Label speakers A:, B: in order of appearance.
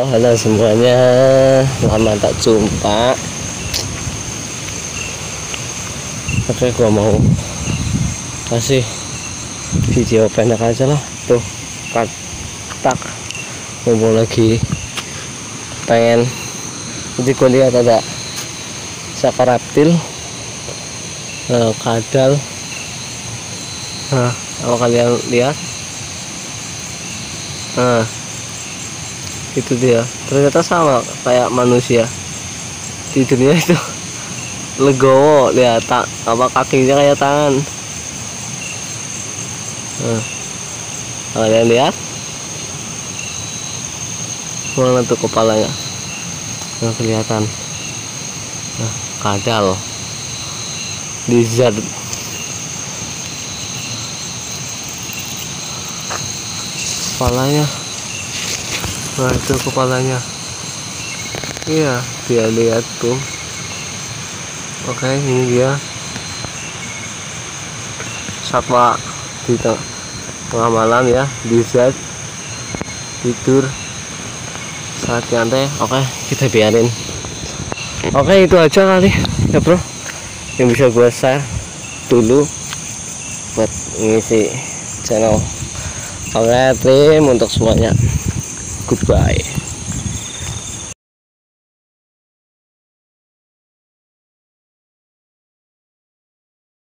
A: Halo, semuanya. Lama tak jumpa. Oke, gua mau kasih video pendek aja lah. Tuh, tak. Mau lagi. Pengen. Nanti gua lihat ada saka reptil. Eh, kadal. Nah kalau kalian lihat. Nah itu dia. Ternyata sama kayak manusia. Tidurnya itu legowo lihat tak apa kakinya kayak tangan. Nah, kalian lihat? Mana tuh kepalanya? Nah kelihatan. Nah kadal. Lizard kepalanya nah itu kepalanya. Iya. Dia lihat tuh oke ini dia. Satwa di tengah malam ya. Lizard tidur. Saat nyantai. Oke kita biarin. Oke itu aja kali ya bro. Yang bisa gue share dulu buat ngisi channel. Oke terima untuk semuanya goodbye.